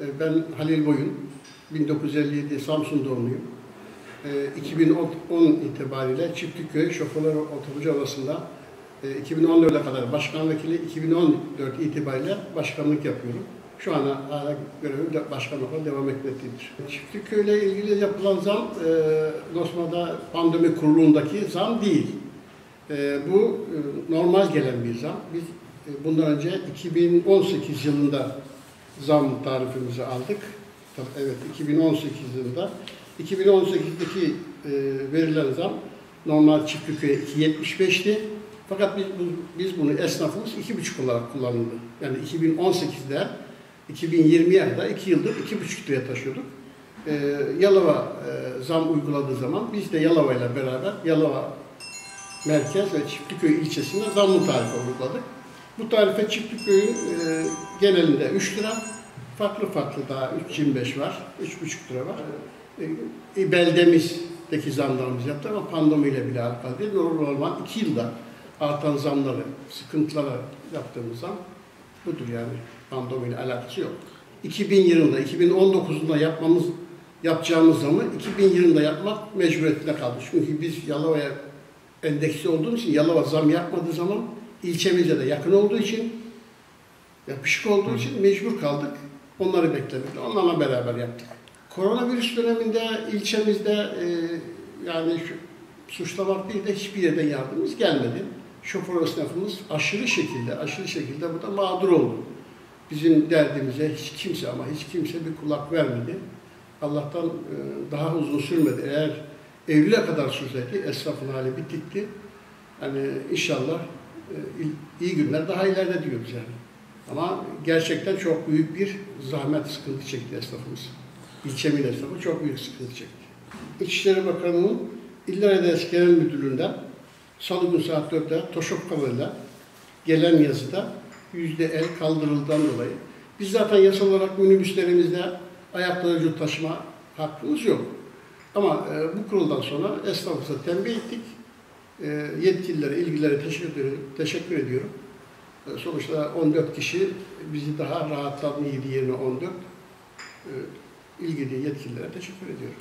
E, Ben Halil Boyun, 1957 Samsun doğumluyum. E, 2010 itibariyle Çiftlikköy Şoförler Otobüsü Odası'nda e, 2014'e kadar başkan vekili, 2014 itibariyle başkanlık yapıyorum. Şu an hala görevim de başkan olarak devam etmektedir. Çiftlikköy ile ilgili yapılan zam, e, Losma'da pandemi kurulundaki zam değil. E, bu e, normal gelen bir zam. Biz e, bundan önce 2018 yılında zam tarifimizi aldık. Tabii, Evet, 2018 yılında. 2018'deki e, verilen zam normal çiftlikköye 2.75'ti. Fakat biz, biz bunu esnafımız 2.5 olarak kullanıldı. Yani 2018'de 2020'ye kadar 2 yıldır 2.5 liraya taşıyorduk. E, Yalova e, zam uyguladığı zaman biz de Yalova ile beraber Yalova merkez ve Çiftliköy ilçesinde zamlı tarife uyguladık. Bu tarife Çiftliköy'ün e, genelinde 3 lira, farklı farklı daha 3.25 var, 3.5 lira var. E, beldemizdeki zamlarımız yaptık ama pandemiyle bile alakalı değil. Normal 2 yılda artan zamları, sıkıntılara yaptığımız zam budur yani. Pandemiyle alakası yok. 2000 yılında, 2019'da yapmamız yapacağımız zamı 2000 yılında yapmak mecburiyetine kaldı. Çünkü biz Yalova'ya endeksli olduğumuz için Yalova zam yapmadığı zaman ilçemize de yakın olduğu için yapışık olduğu için mecbur kaldık. Onları beklemekle. Onlarla beraber yaptık. Koronavirüs döneminde ilçemizde e, yani şu, suçlamak değil de hiçbir yerden yardımımız gelmedi. Şoför esnafımız aşırı şekilde, aşırı şekilde burada mağdur oldu. Bizim derdimize hiç kimse ama hiç kimse bir kulak vermedi. Allah'tan e, daha uzun sürmedi. Eğer Eylül'e kadar sürseydi esnafın hali bitikti. Hani inşallah iyi günler daha ileride diyoruz yani. Ama gerçekten çok büyük bir zahmet sıkıntı çekti esnafımız. İlçemin esnafı çok büyük sıkıntı çekti. İçişleri Bakanı'nın İller İdaresi Genel Müdürlüğü'nden salı günü saat 4'te Toşokkalı'yla gelen yazıda yüzde el kaldırıldığından dolayı biz zaten yasal olarak minibüslerimizde ayakta vücut taşıma hakkımız yok. Ama e, bu kuruldan sonra esnafımıza tembih ettik. E, yetkililere, ilgililere teşekkür ediyorum. Teşekkür ediyorum. E, sonuçta 14 kişi bizi daha rahatlatma yerine 14. E, ilgili yetkililere teşekkür ediyorum.